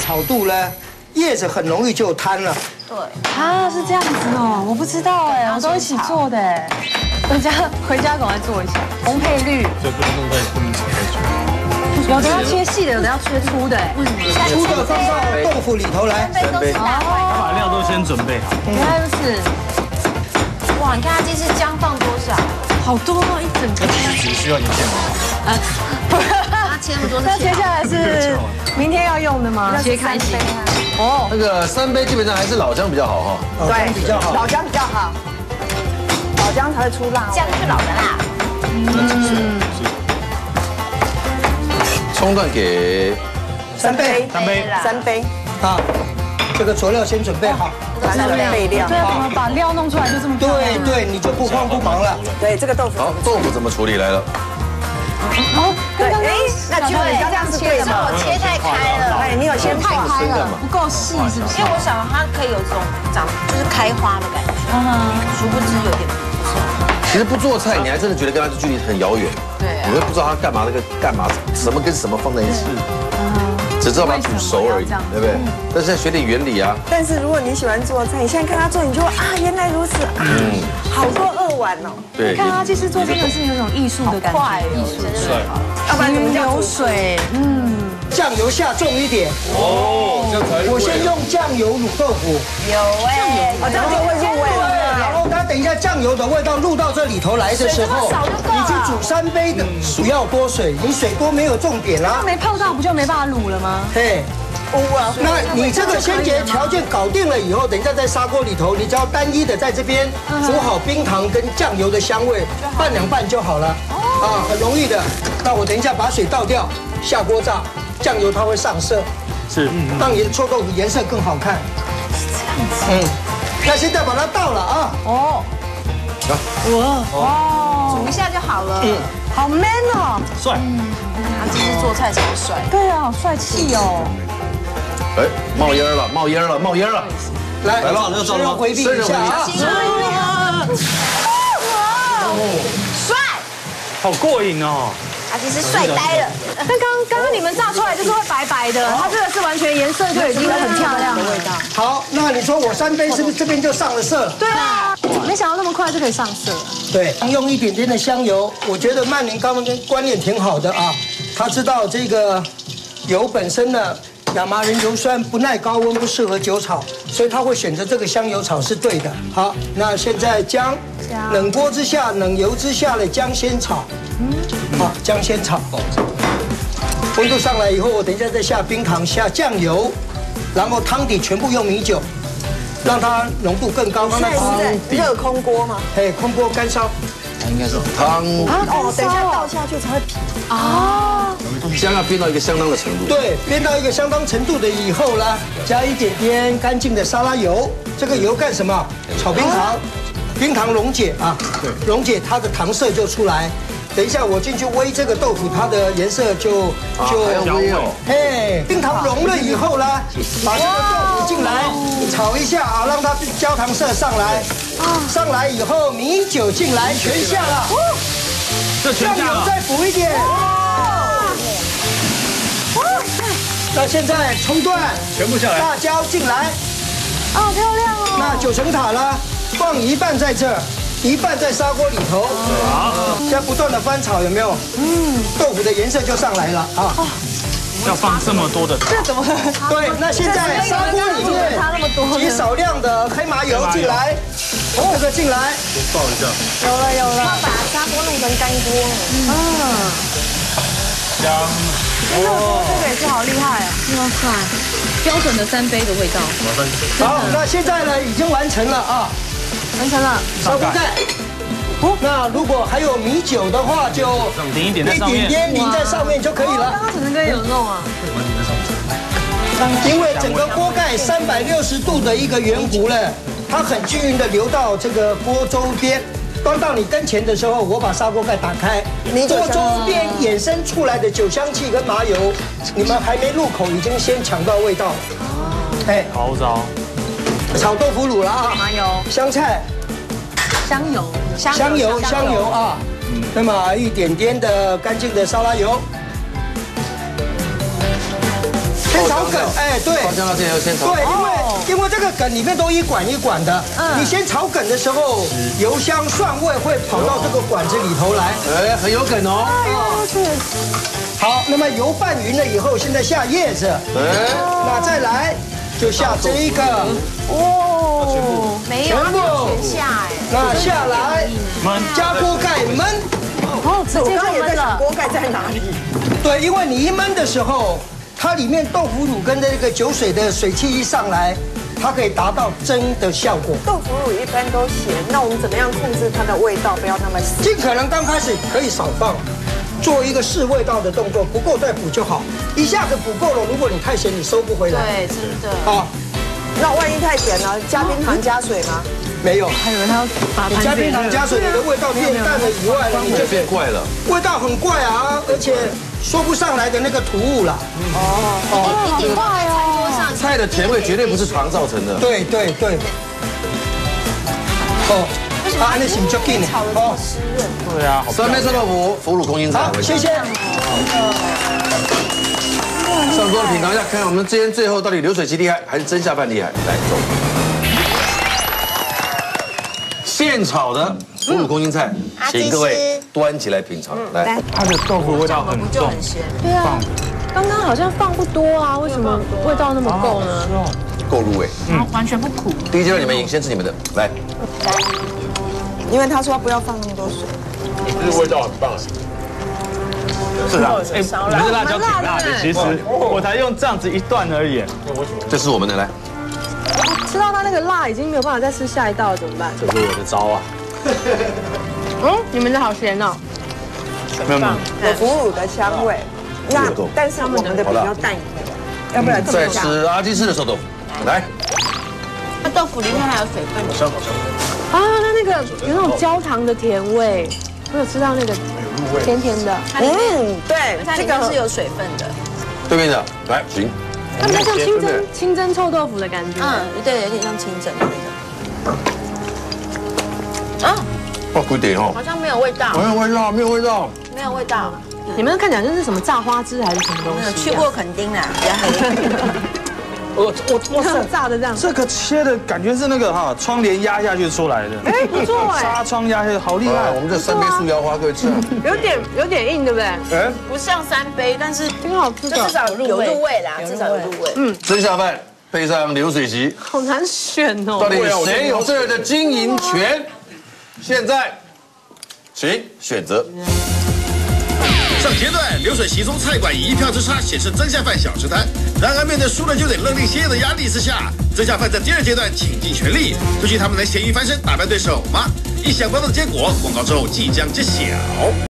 炒肚呢，叶子很容易就摊了。对，啊，是这样子哦，我不知道哎，我都一起做的哎，回家回家赶快做一下。红配绿，所以不能弄在不能切开煮。有的要切细的，有的要切粗的哎。为什么？粗的放到豆腐里头来。三杯都是大块，他把料都先准备好。原来如此，哇，你看它这次姜放多少？好多哦，一整个。只需要一件吗？它切那么多是那接下来是明天要用的吗？切开心。哦，那个三杯基本上还是老姜比较好哈。对比较好。老姜比较好，老姜才会出辣。姜是老的辣，葱段给三杯三杯，三杯，啊，这个佐料先准备好。备料对。啊，怎么把料弄出来就这么对对，你就不慌不忙了。对，这个豆腐好，豆腐怎么处理来了？哦，哎，那就你刚刚是对的是。我切太开了。哎，你有切太开了，不够细是不是？因为我想它可以有这种长，就是开花的感觉，嗯殊不知有点不是。其实不做菜，你还真的觉得跟它距离很遥远。对啊你会不知道它干嘛，那个干嘛，什么跟什么放在一起，只知道把它煮熟而已，对不对？但是要学点原理啊。但是如果你喜欢做菜，你现在看他做，你就会啊，原来如此啊，好多二碗哦。对，看他其实做真的是有种艺术的感觉，艺术帅。要不然怎么叫流水，嗯，酱油下重一点。哦，这样才我先用酱油卤豆腐。有哎，啊，这样就会入味，了。等一下酱油的味道入到这里头来的时候，你去煮三杯的，不要多水，你水多没有重点啦那。没泡到不就没办法卤了吗？嘿，污啊，那你这个先决条件搞定了以后，等一下在砂锅里头，你只要单一的在这边煮好冰糖跟酱油的香味，拌两拌就好了。啊，很容易的。那我等一下把水倒掉，下锅炸，酱油它会上色，是，让你的臭豆腐颜色更好看。是这样子。嗯，那现在把它倒了啊。哦，哇，煮一下就好了。嗯，好 man 哦，帅。他这是做菜超帅，对啊，好帅气哦，哎，冒烟了，冒烟了，冒烟了。来，来了生人回避一下啊。帅，好过瘾哦。他其实帅呆了。那刚刚刚你们炸出的，它这个是完全颜色就已经很漂亮的味道。好，那你说我三杯是不是这边就上了色了？对啊，没想到那么快就可以上色。对，用一点点的香油，我觉得曼宁刚刚观念挺好的啊。他知道这个油本身呢，亚麻仁油酸不耐高温，不适合酒炒，所以他会选择这个香油炒是对的。好，那现在姜，冷锅之下，冷油之下的姜先炒，好，姜先炒，温度上来以后，我等一下再下冰糖，下酱油，然后汤底全部用米酒，让它浓度更高，让它现在是在热空锅吗？哎，空锅干烧。它应该是汤哦，等一下倒下去才会平。姜要煸到一个相当的程度。对，煸到一个相当程度的以后呢，加一点点干净的沙拉油。这个油干什么？炒冰糖，冰糖溶解啊，溶解它的糖色就出来。等一下我进去煨这个豆腐，它的颜色就就还要煨哦嘿，冰糖融了以后呢，把这个豆腐进来炒一下啊，让它焦糖色上来。上来以后，米酒进来，全下了。这全酱油。再补一点。那现在葱段、全部下来。辣椒进来，啊漂亮哦。那九层塔呢，放一半在这儿，一半在砂锅里头。好，现在不断的翻炒，有没有？嗯，豆腐的颜色就上来了啊。要放这么多的糖。这怎么？对，那现在砂锅里面差那么多呢挤少量的黑麻油进来，这个进来，爆一下。有了有了，把砂锅弄成干锅了。姜。这个也是好厉害啊！哇塞，标准的三杯的味道，好，那现在呢已经完成了啊，完成了。烧锅盖。那如果还有米酒的话，就淋一点在上面一点点淋在上面就可以了。刚刚陈晨哥有弄啊，因为整个锅盖三百六十度的一个圆弧呢，它很均匀的流到这个锅周边。端到你跟前的时候，我把砂锅盖打开，锅周边衍生出来的酒香气跟麻油，你们还没入口，已经先抢到味道了。哎，好糟。炒豆腐乳了啊，麻油、香菜、香油、香油、香油。啊，那么一点点的干净的沙拉油。先炒梗，哎，对。放先炒。对，因为因为这个梗里面都一管一管的，你先炒梗的时候，油香蒜味会跑到这个管子里头来。哎，很有梗哦。好，那么油拌匀了以后，现在下叶子，哎，那再来就下这一个，哦，没有，全部全下哎。那下来焖加锅盖焖。哦，直接焖了。想锅盖在哪里。对，因为你一焖的时候，它里面豆腐乳跟这个酒水的水汽一上来，它可以达到蒸的效果。豆腐乳一般都咸，那我们怎么样控制它的味道，不要那么咸？尽可能刚开始可以少放，做一个试味道的动作，不够再补就好。一下子补够了，如果你太咸，你收不回来。对，真的。好，那万一太咸了，加冰糖加水吗？没有，还以为他要把加冰糖加水，你的味道变淡了以外呢，你就就变怪了。味道很怪啊，而且说不上来的那个突兀啦。一点怪哦。上菜的甜味绝对不是糖造成的。对对对。哦，啊，那行就给你。哦，对啊，好酸梅臭豆腐，腐乳空心菜好，，谢谢。上桌品尝一下，看看我们今天最后到底流水席厉害还是蒸下饭厉害？来走。现炒的腐乳空心菜，请各位端起来品尝。来，它的豆腐味道很重，就很咸。对啊，刚刚好像放不多啊，为什么味道那么够呢？够入味。完全不苦。第一阶段你们赢，先吃你们的。来，因为他说不要放那么多水。是啊，哎，你们的辣椒挺辣的，其实我才用这样子一段而已。这是我们的来。吃到它那个辣，已经没有办法再吃下一道了，怎么办？这是我的招啊，嗯，你们的好咸哦。没有没有，有腐乳的香味，那但是我们的比较淡一点，要不然这再。吃阿基式的臭豆腐。来，那豆腐里面还有水分。香好香。啊，它那个有那种焦糖的甜味，我有吃到那个甜甜的，嗯，对，它里这个面是有水分的。对面的来，行。它比较像清蒸清蒸臭豆腐的感觉。嗯，对，有点像清蒸的那个。啊，哇，古典哦。好像没有味道，没有味道，没有味道。没有味道。你们看起来像是什么炸花枝还是什么东西？没有去过垦丁啦，比较黑。我我哇塞，炸的这样。这个切的感觉是那个哈窗帘压下去出来的，哎，不错 哎，纱窗压下去，好厉哎，害我。们这三杯素腰花，各位吃啊。有点有点硬，对不对？哎，不像三杯，但是挺好吃的，至少有入味啦，至少有入味。嗯，吃下饭配上流水席，好难选哦。到底谁有这儿的经营权？现在，请选择。上阶段，流水席中菜馆以一票之差险胜蒸下饭小吃摊。然而，面对输了就得勒令歇业的压力之下，蒸下饭在第二阶段倾尽全力，究竟他们能咸鱼翻身打败对手吗？意想不到的结果，广告之后即将揭晓。